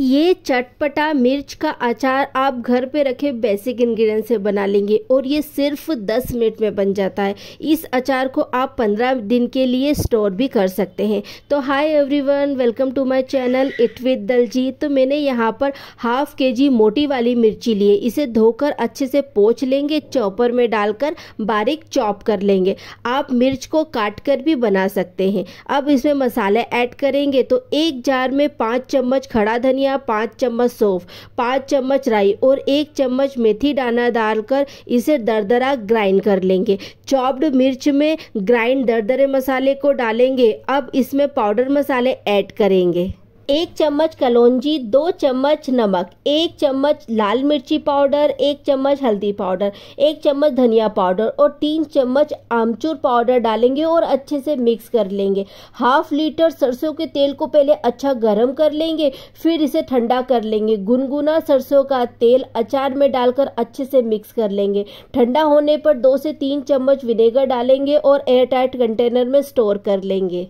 ये चटपटा मिर्च का अचार आप घर पे रखे बेसिक इंग्रेडिएंट से बना लेंगे और ये सिर्फ़ 10 मिनट में बन जाता है। इस अचार को आप 15 दिन के लिए स्टोर भी कर सकते हैं। तो hi everyone welcome to my channel it with Dalji तो मैंने यहाँ पर हाफ़ के जी मोटी वाली मिर्ची ली है। इसे धोकर अच्छे से पोछ लेंगे, चॉपर में डालकर बारीक चॉप कर लेंगे। आप मिर्च को काट कर भी बना सकते हैं। अब इसमें मसाले ऐड करेंगे तो एक जार में पाँच चम्मच खड़ा धनिया धनिया पाँच चम्मच सौंफ, पाँच चम्मच राई और एक चम्मच मेथी दाना डालकर इसे दरदरा ग्राइंड कर लेंगे। चॉप्ड मिर्च में ग्राइंड दरदरे मसाले को डालेंगे। अब इसमें पाउडर मसाले ऐड करेंगे। एक चम्मच कलौंजी, दो चम्मच नमक, एक चम्मच लाल मिर्ची पाउडर, एक चम्मच हल्दी पाउडर, एक चम्मच धनिया पाउडर और तीन चम्मच आमचूर पाउडर डालेंगे और अच्छे से मिक्स कर लेंगे। हाफ़ लीटर सरसों के तेल को पहले अच्छा गर्म कर लेंगे, फिर इसे ठंडा कर लेंगे। गुनगुना सरसों का तेल अचार में डालकर अच्छे से मिक्स कर लेंगे। ठंडा होने पर दो से तीन चम्मच विनेगर डालेंगे और एयरटाइट कंटेनर में स्टोर कर लेंगे।